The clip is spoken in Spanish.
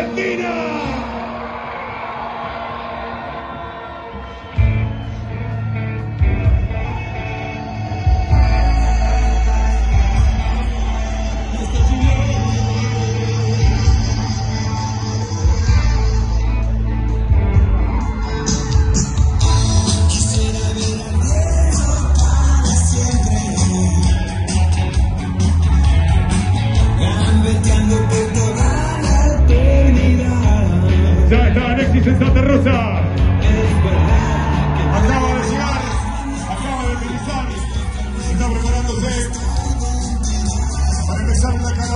Athena! Ya está Alexis en Santa Rosa. Acaba de llegar, acaba de utilizar, está preparándose para empezar una carrera.